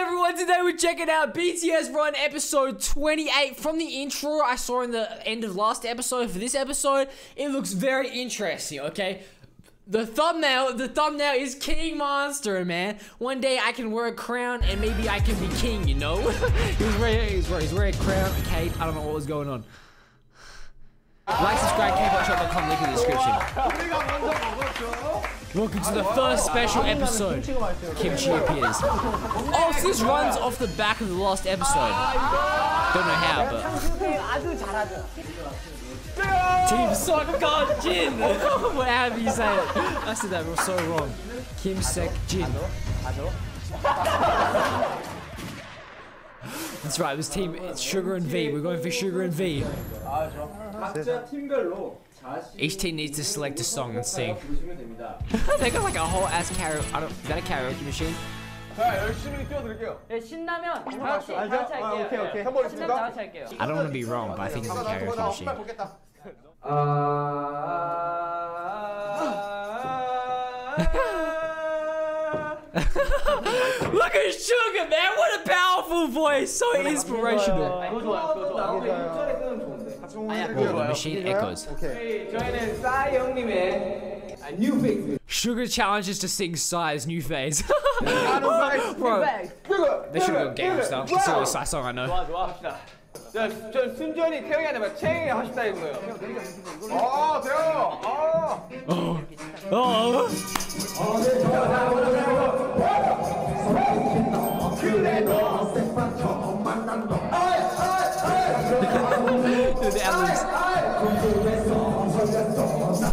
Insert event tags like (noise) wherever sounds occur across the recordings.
everyone? Today we're checking out BTS Run episode 28. From the intro I saw in the end of last episode for this episode, it looks very interesting, okay? The thumbnail, the thumbnail is King Monster, man. One day I can wear a crown and maybe I can be king, you know? (laughs) he's, wearing, he's, wearing, he's wearing a crown, a cape, I don't know what was going on. Like, subscribe, kpopshop.com, link in the description. Welcome to the first special episode. Kimchi appears. Oh, so this runs off the back of the last episode. Don't know how, but. Team Sok God Jin! (laughs) Whatever you say it. I said that was so wrong. Kim Sek Jin. That's right, it was team it's Suga and V. We're going for Suga and V. Each team needs to select a song and sing. they got like a whole ass karaoke. I don't. Is that a karaoke machine? I don't want to be wrong, but I think it's a karaoke machine. Look at Suga, man! What a powerful voice! So inspirational. Whoa, machine echoes. Okay. Suga challenges to sing Psy's New Face. Bro, they should have gone game stuff. That's the only Psy song I know. 저 순전히 태영이한테 막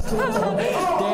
で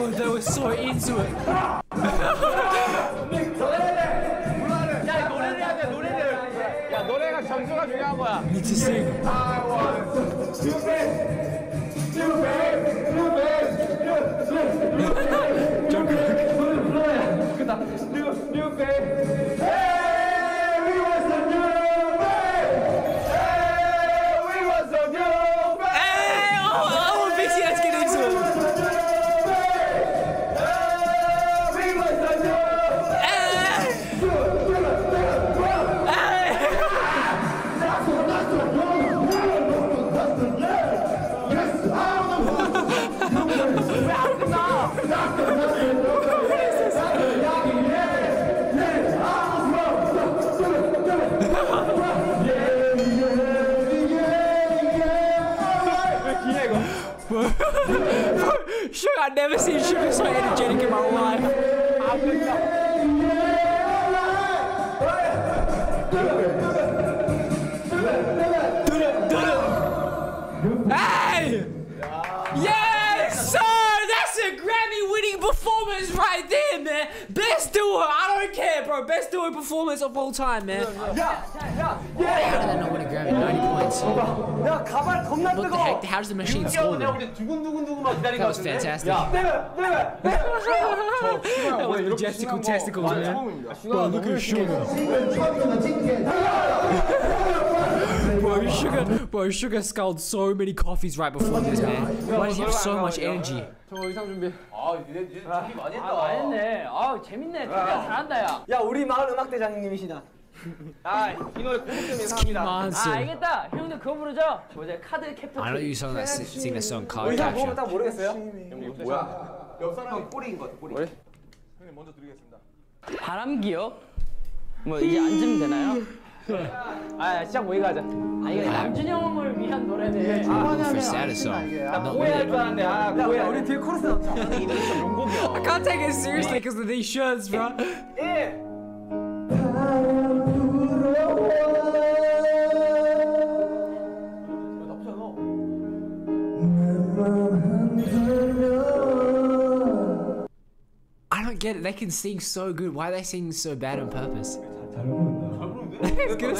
Oh, they was so into it. Need to sing. I want to be, to be, to. I've never seen Suga so energetic in my life. best duo performance of all time, man. Yeah, yeah, yeah. How did I not win a Grammy? it? 90 points. What the heck? How does the machine score that? That was fantastic. that was majestical testicles, man. Bro, look at Suga. bro, Suga, bro, Suga sculled so many coffees right before this, man. Why does he have so much energy? 저 의상. 아, 얘네 준비 많이 했다. 아, 했네. 아, 재밌네. 진짜 잘한다, 야. 야 우리 마을 음악 대장님이시다. 아, 이 노래 고급 예상합니다. 아. 알겠다. 형들 그거 부르죠? 뭐지? 카드 캡터. I know you song that sing the song Card 의상 보면 Capture. 딱 모르겠어요? 뭐야? 옆 사람이 꼬리인 것 같아, 꼬리. 형님 먼저 드리겠습니다. 바람기요? 뭐 이제 앉으면 되나요? 아 시작 모이가 하자. 아, 이거 남준이 형을 위한 노래네. For saddest song. Not 고해할 really. 줄 알았는데 아 고해. 우리 뒤에 코러스 나왔잖아. I can't take it seriously because of these shirts, bro. I don't get it. They can sing so good. Why are they singing so bad on purpose? He's gonna.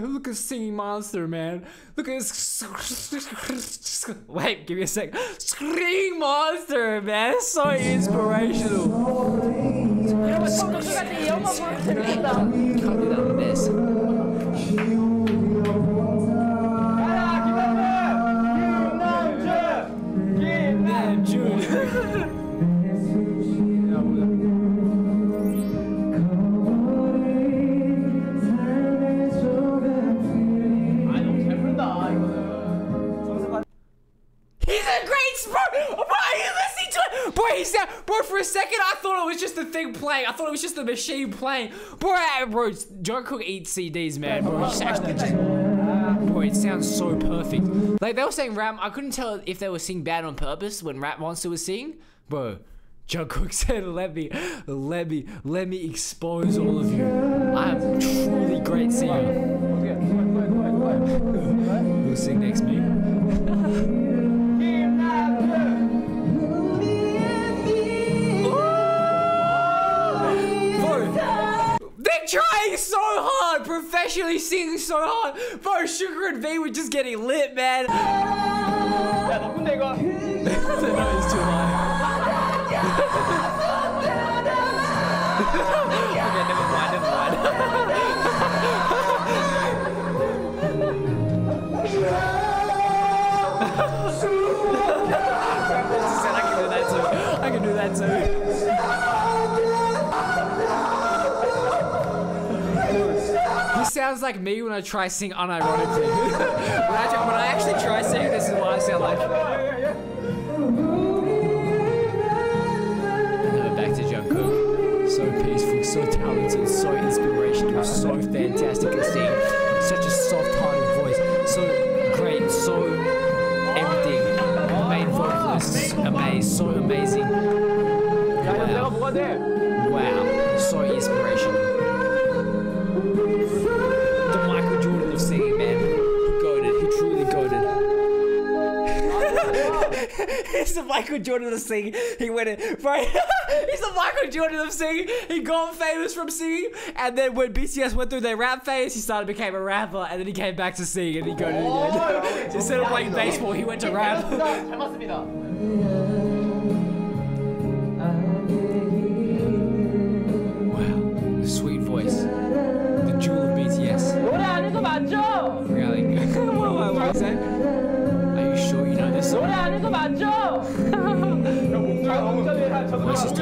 look at singing monster, man. Look at this. Wait, give me a sec. Scream monster, man. That's so inspirational. It? Bro, for a second I thought it was just the thing playing. I thought it was just the machine playing. Bro, bro, Jungkook eats CDs, man. Bro, it's actually just, bro, it sounds so perfect. Like they were saying rap, I couldn't tell if they were singing bad on purpose when Rap Monster was singing. Bro, Jungkook (laughs) said, let me, let me, let me expose all of you. I am truly great singer. Who'll sing next, me? trying so hard, professionally singing so hard, but Suga and Vay were just getting lit, man. (laughs) (laughs) too hard. sounds like me when I try sing unironically. (laughs) when, I, when I actually try singing, this is what I sound like. Back to Jungkook. So peaceful, so talented, so inspirational, so fantastic to see. Such a soft-hearted voice, so great, so everything. The main vocalist, amazing, so amazing. Wow. Wow. (laughs) He's the Michael Jordan of singing. He went in, right? (laughs) He's the Michael Jordan of singing. He got famous from singing, and then when BTS went through their rap phase, he started became a rapper, and then he came back to singing, and he got it again. (laughs) Instead of playing baseball, he went to rap.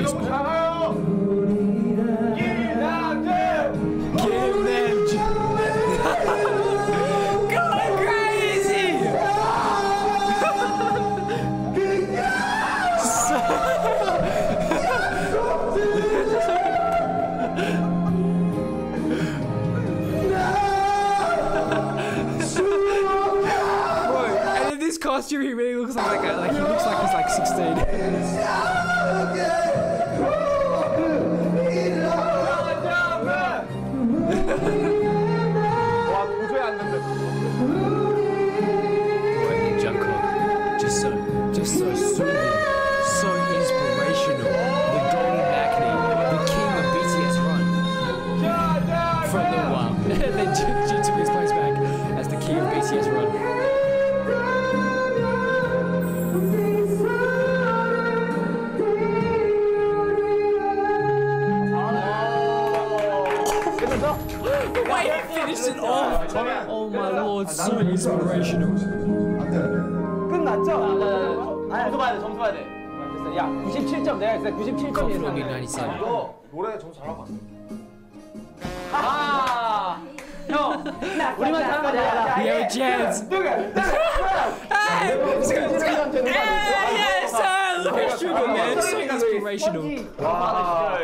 Voice and then Jin Jin took his place back as the king of BTS run. The way he finished it off. Oh my lord, so inspirational. 끝났죠? 아, 점수 봐야 돼, 점수 봐야 돼. 야, 97점 내가 진짜 97점 Confidently 예상. 97. 너 노래 점수 잘. 아, 우리만 잘하면 돼. Yo, Jens. Hey, yes, sir. Look at Sugar, man. So inspirational.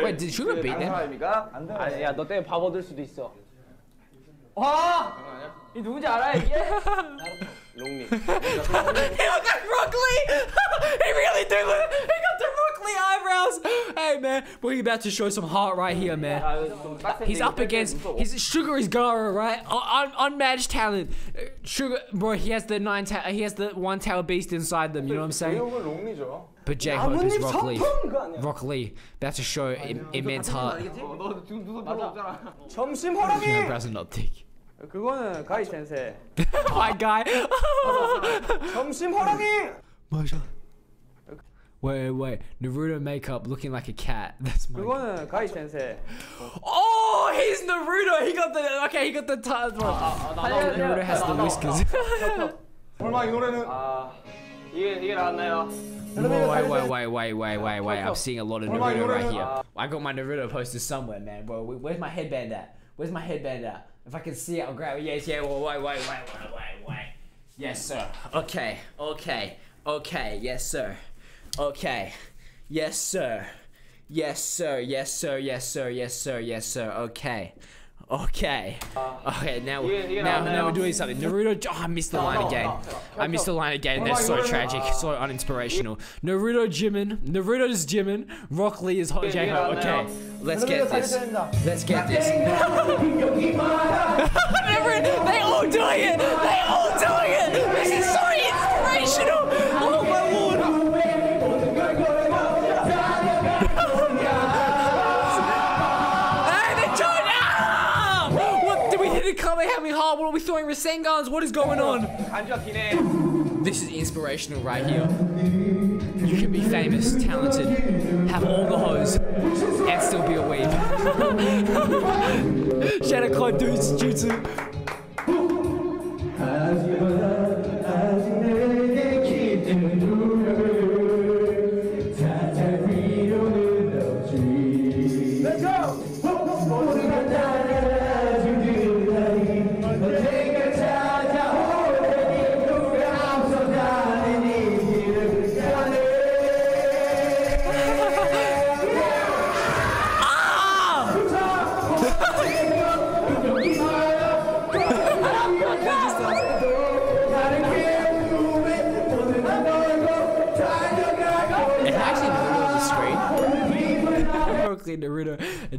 Wait, did Sugar beat them? 사람입니까? 아니, 야, 너 때문에 밥 얻을 수도 있어. 와, 이 누군지 알아, 이게? 롱리. He looked like Rock Lee. he really did. (gasps) Hey, man, we're about to show some heart right here, man. He's up against his Suga is Gaara, right? Un unmatched talent. Uh, Suga, bro, he has the nine. he has the one tail beast inside them. You know what I'm saying? But J Hope is Rock Lee. Rock Lee about to show immense heart. (laughs) My guy. 점심 허락이. 맞아. wait, wait. Naruto makeup looking like a cat. (laughs) That's my. 그거는 가이 센세. Oh, he's Naruto. He got the okay. He got the t- Naruto has the whiskers. 설마 이 노래는 아, 이게 이게 나왔나요? wait, wait, wait, wait, wait, wait, wait. I'm seeing a lot of Naruto right here. I got my Naruto posters somewhere, man. Bro, where's my headband at? Where's my headband at? If I can see it, I'll grab it. Yes, yeah. Well, wait, wait, wait, wait, wait, wait. Yes, sir. Okay, okay, okay. Yes, sir. Okay. Yes, sir. Yes, sir. Yes, sir. Yes, sir. Yes, sir. Yes, sir. Okay. Okay. Okay, now, Yeah, yeah, now, now. now we're doing something. Naruto, oh, I missed the line again. I missed the line again. That's so tragic, so uninspirational. Naruto Jimin, Naruto's Jimin, Rock Lee is Hot J Hope. Okay, let's get this. Let's get this. throwing Rasengans. What is going on? This is inspirational right here. You can be famous, talented, have all the hoes, and still be a weeb. (laughs) Shadow clone Dudes, Jutsu.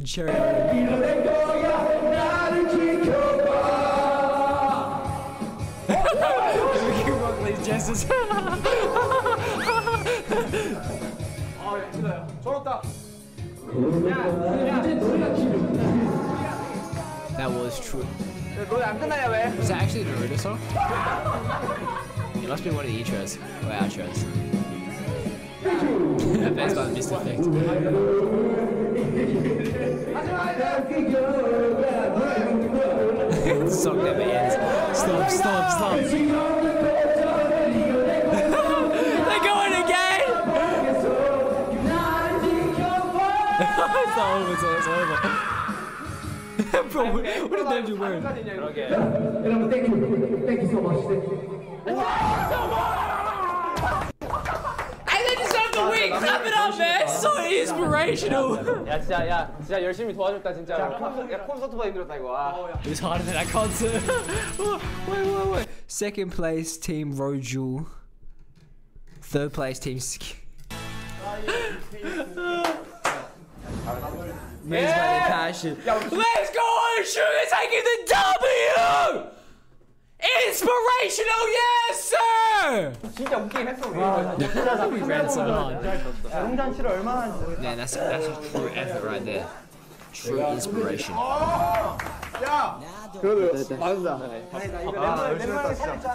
Naruto, and Cherry. Brooklyn's Justice. 저렇다. That was true. 노래 안 끝나냐 왜? Was that actually a Naruto song? It must be one of the intros or outros. That's not Mr. Effect. the song never ends. Stop, stop, stop. (laughs) They're going again! (laughs) it's over, it's over. It's over. (laughs) Bro, okay, what did that you wearing? Okay. Thank you. Thank you so much. Thank you. Thank you so much! Clap it up, man. So inspirational. 야 was harder than that concert. (laughs) wait, wait, wait. Second place team Rojul. Third place team Ski. Where's my passion? Let's go! Suga taking the W! Inspirational, yes, sir! 진짜 웃긴 했어 우리. We ran so hard. 용잔치를 얼마나 하는지. Man, that's that's true effort right there. True inspiration.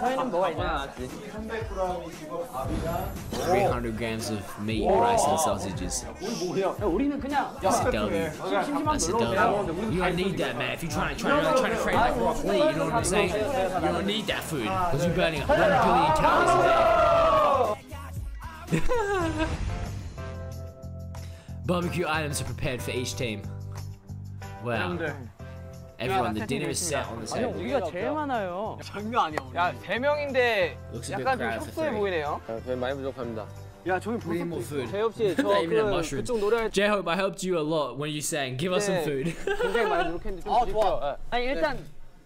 저희는 뭐가 있냐? 300 grams of meat, rice, and sausages. 우리는 그냥 That's a W. That's a W. You don't need that, man. If you're trying to try to trying to train like Rock Lee, you know what I'm saying? You don't need that food because you're burning 1 billion calories a day. (laughs) Barbecue items are prepared for each team. Wow. Everyone, the dinner is set on the 아니 table. 우리가 제일 많아요. 장난 아니야. 야세 명인데 Looks a bit 약간 좀 crowded for 협소해 three. 보이네요. 저희 많이 부족합니다. 야 저기 We need more food. 재엽 씨, 저 Not even a 그 mushrooms. 그쪽 노래 J-Hope, I helped you a lot when you sang. Give us some 네. food. 굉장히 많이 노력했는데 좀 드릴게요. 아니 일단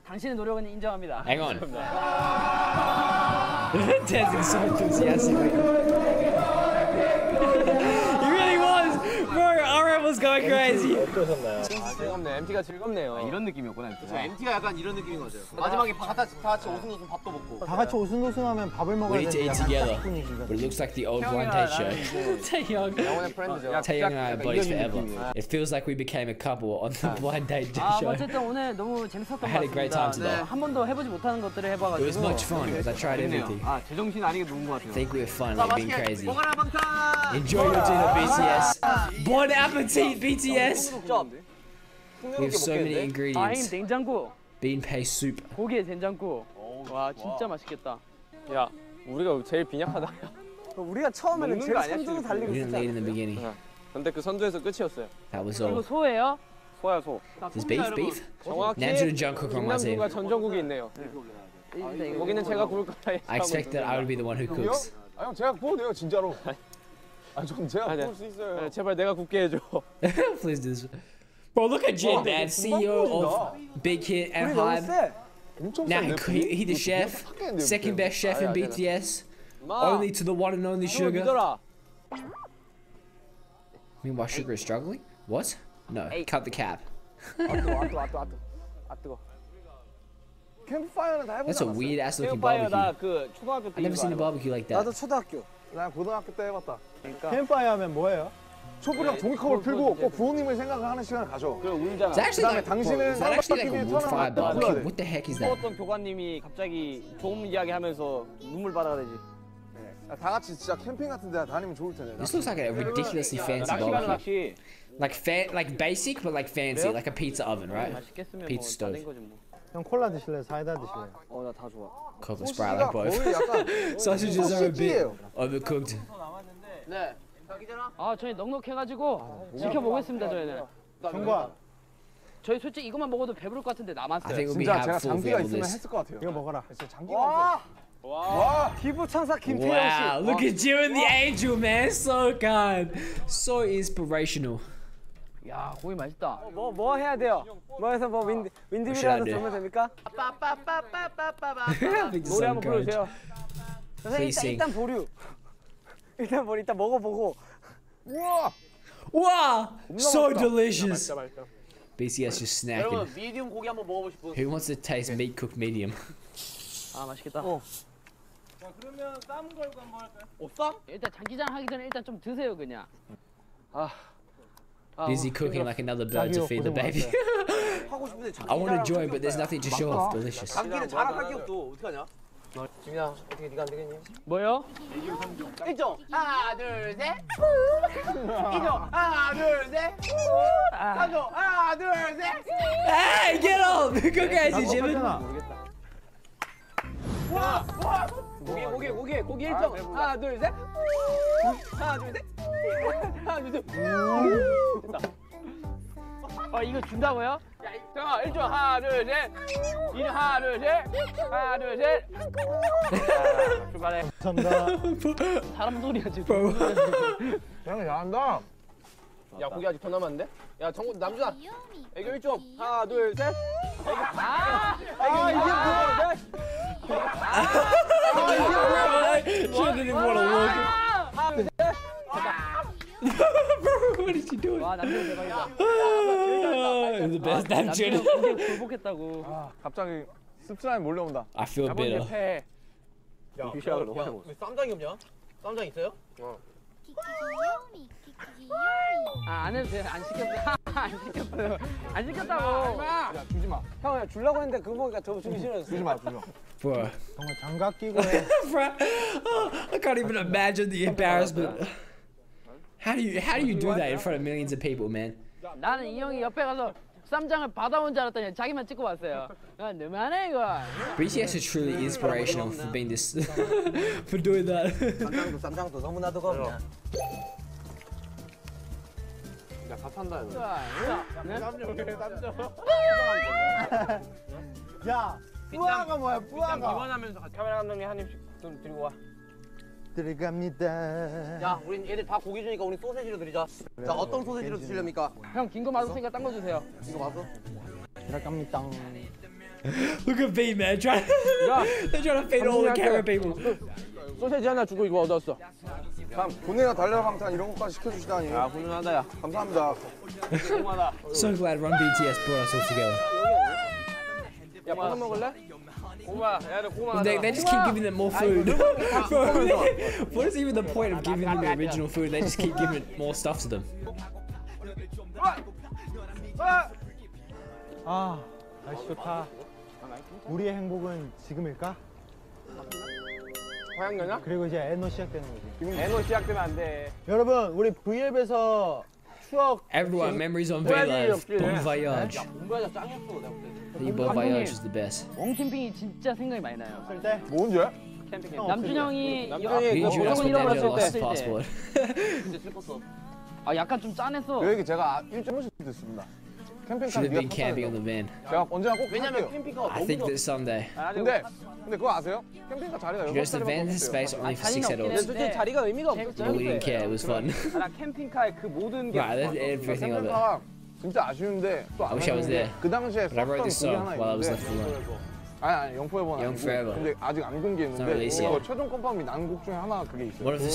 당신의 노력은 인정합니다. Hang on. Dancing so enthusiastically. Was going crazy. 즐겁네. MT가 즐겁네요. 이런 느낌이었구나. MT가. MT가 약간 이런 느낌인 거죠. 마지막에 다 같이 다 같이 웃음 밥도 먹고. 다 같이 오순도순하면 밥을 We 먹어야 need to 되는데 eat 약간 together. But it looks like the old blind date show. Taeyong. 영원의 프렌드죠. Taeyong and I are buddies forever. It feels like we became a couple on the blind date 아, show. 어쨌든 오늘 너무 재밌었던 것 I had a great time 같습니다. today. 한 번도 해보지 못하는 것들을 해봐가지고. It was much fun because I tried everything. 아 제정신 아니게 노는 것 I 같아요. think we were fun, like being crazy. 먹어라 방탄. Enjoy your dinner, BTS. Bon appetit, BTS. We have so many ingredients. Bean paste soup. 고기에 된장국. 와 진짜 맛있겠다. 야, 우리가 제일 빈약하다. 우리가 처음에는 제일 지금? 달리고 있었잖아. 근데 그 선두에서 끝이었어요. 그리고. 소예요? 소야 소. There's beef, beef. 정확히. 김남준과 전정국이 있네요. 거기는 제가 구울 거라 I expect that I would be the one who cooks. 아형 제가 구워도 돼요 진짜로. 아, 좀 제가 아니야. 볼수 있어요. 아, 제발 내가 굳게 해줘. (laughs) Please do this. Bro, look at Jay man. CEO of Big Hit and HYBE. Now he, he, he the chef, second best chef in BTS, only to the one and only Suga. Meanwhile, Suga is struggling. What? No, cut the cap. That's a weird ass looking barbecue. I've never seen a barbecue like that. 나도 초등학교. 나 고등학교 때 해봤다. 캠파이어 하면 뭐예요? 촛불이랑 종이컵을 풀고 꼭 부모님을 생각하는 시간을 가져. 그. It's actually like, 그다음에 bro, 당신은 actually like a 쌍바퀴. What the heck is that? 어떤 교관님이 갑자기 좋은 이야기 하면서 눈물 받아가지고 야, 다 같이 진짜 캠핑 같은 데 다니면 좋을 텐데. This looks like a ridiculously fancy 낚시 가는 barbecue. 낚시. Like fan, like basic, but like fancy, like a pizza oven, right? 맛있겠으면 Pizza stove. 거지 뭐. 형 콜라 드실래요? 사이다 드실래요? 어 나 다 좋아. Coke and 소시지가 Sprite, like both. 거의 약간 Sausages are a bit 소시지예요. overcooked. 네. 아 저희 넉넉해가지고 지켜보겠습니다 저희는. 정과 저희 솔직히 이것만 먹어도 배부를 것 같은데 I 남았어요. think we'll be 진짜 제가 full 장기가 있으면. 했을 것 같아요. 이거 먹어라. 진짜 장기가 있어요. 피부 천사 김태형 Wow, 씨. look at you and the angel, man. So kind. So inspirational. 야 고기 맛있다. 뭐 뭐 해야 돼요? 뭐 해서 뭐 윈드 윈드밀이라도 do? 들으면 됩니까? I think (laughs) 노래 한번. 부르세요. 선생님 일단. (laughs) 일단 보류. 일단 뭐 일단 먹어보고. 우와. Wow, so delicious. BCS just snacking. 여러분 미디움 고기 한번 먹어보고 싶은. Who wants to taste meat cooked medium? 아 맛있겠다. 어 쌈? 일단 장기장 하기 전에 일단 좀 드세요 그냥. Busy cooking like another bird to feed the baby. (laughs) 하고 싶은데 I want to join, but there's nothing to show off. Delicious. 장기는 자랑하기요 또 어떡하냐? 지민아 어떻게 네가 안 되겠니? 뭐요? 1점 하나 둘셋 2점 하나 둘셋 3점 하나 둘셋 Hey, get up! Congratulations, Jimin. 고기 고기 고기 고기 1점 하나 둘셋. 하나 둘셋. (laughs) 하나 둘셋. 아 이거 준다고요? 1점 하나 둘셋. 2점 하나 둘셋. 하나 둘셋. 출발해. 감사합니다. (laughs) 사람 소리가 지금. 형 잘한다. 야 고기 아직 더 남았는데? 야 정국 남준아. 애교 1점 하나 둘셋 아, 아 이게 뭐야? didn't even want to look. Bro, what is she doing? 와 남준 대박이다. Ah, the best damn. 굉장히 굴복했다고. 아, 갑자기 씁쓸함이 몰려온다. I feel bitter. 야, 왜 쌈장이 없냐? 쌈장 있어요? 키 키기요미 키키기요미 아, 안 해도 (laughs) 돼. 안 시켰어. 안 시켰어요. 안 시켰다고. 야, 주지 마. 형 그냥 주려고 했는데 그거 보니까 저 주기 싫어졌어. (laughs) 주지 마, 주지 마. Bro. 정말 장갑 끼고 (laughs) 해. Bro, oh, I can't even imagine the embarrassment. How do you how do you do that in front of millions of people, man? 나는 이 형이 옆에 가서 쌈장을 받아온 줄 알았더니 자기만 찍고 왔어요. 야, 너무하네 이거. BTS is truly inspirational for being this, (laughs) for doing that. 쌈장도 쌈장도 너무나 뜨겁냐? 야, 다 탄다, 이거. 네? 야, 뿌아가 뭐야? 뿌아가. 기원하면서 카메라 감독님 한 입씩 좀 드리고 와. 들어갑니다. 야, 우린 애들 다 고기 주니까 우리 소세지로 드리자. 자, 어떤 소세지로 드시렵니까? 형 긴 거 맛없으니까 딴 거 주세요. 이거 봐서. 들어갑니다. Look at B, man. Trying, (laughs) they're trying to feed all the camera people. 소세지 하나 주고 이거 얻었어. 참, 돈이나 달려 방탄 이런 것까지 시켜주시다니. 야, 훌륭하다 야. 감사합니다. So glad Run BTS brought us all together. 야, 버섯 먹을래? They, they just keep giving them more food. Bro, what is even the point of giving them the original food? They just keep giving more stuff to them. 아, 날씨 좋다. 우리의 행복은 지금일까? 화양연야? 그리고 이제 에노 시작되는 거지. 에노 시작되면 안 돼. 여러분, 우리 V앱에서 추억 Everyone, memories on V-Live. Bon voyage. 공부하자 짱이었어, 내가 볼 때. Voyage is the best. 원 캠핑이 진짜 생각이 많이 나요. 쓸 때. 뭐 언제? 캠핑. 남준 형이 남준이 그 잃어버렸을 lost 때. passport. 진짜 슬펐어. 아 약간 좀 짠했어. 그 얘기 제가 아- 일주일 전에 듣습니다. 캠핑카 Should have 네가 been camping on 탔다는 the van. 거. 제가 언제나 꼭 왜냐면 할게요. 캠핑카가 I 너무 think 좋아. that someday. 근데 근데 그거 아세요? 캠핑카 자리가 여섯 Just the 자리밖에 van has 없어요. space only for 자리는 six 없긴 adults. 솔직히 자리가 의미가 없었어. But we didn't care. It was fun. 아, 나 캠핑카의 그 모든 게 Right, that's everything of it. 캠핑카가 진짜 아쉬운데 또안 I wish I was there. 그 당시에 But I wrote 썼던 this song 하나 while I was 있는데 left alone. 아니 아니고 Forever. 근데 아직 안 It's not 공개했는데 released 최종 중에 하나 그게 있어요 One of the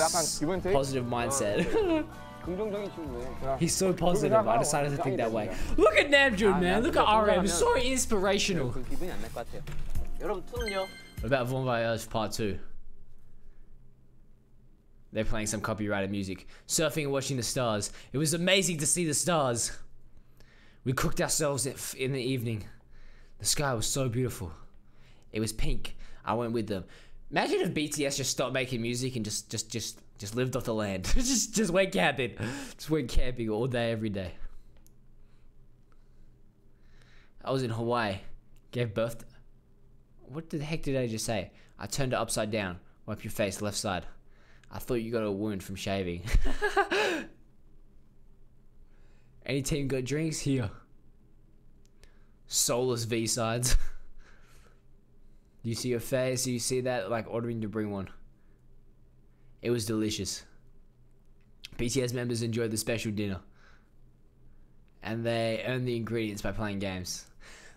약간 songs, positive mindset. (laughs) He's so positive. I decided to think that way. Look at Namjoon, man. Look at RM. So inspirational. What about Bon Voyage Part Two? They're playing some copyrighted music. Surfing and watching the stars. It was amazing to see the stars. We cooked ourselves in- the evening. The sky was so beautiful. It was pink. I went with them. Imagine if BTS just stopped making music and just just just just lived off the land. (laughs) just just went camping. Just went camping all day every day. I was in Hawaii. Gave birth. What the heck did I just say? I turned it upside down. Wipe your face, left side. I thought you got a wound from shaving. (laughs) Any team got drinks? Here. Soulless V sides. Do you see your face? Do you see that? Like ordering to bring one. It was delicious. BTS members enjoyed the special dinner. And they earned the ingredients by playing games.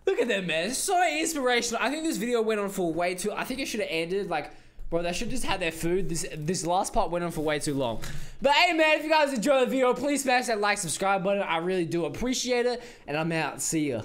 Look at them, man. It's so inspirational. I think this video went on for way too. I think it should have ended like, bro. They should just have their food. This this last part went on for way too long. But hey, man, if you guys enjoyed the video, please smash that like, subscribe button. I really do appreciate it. And I'm out. See ya.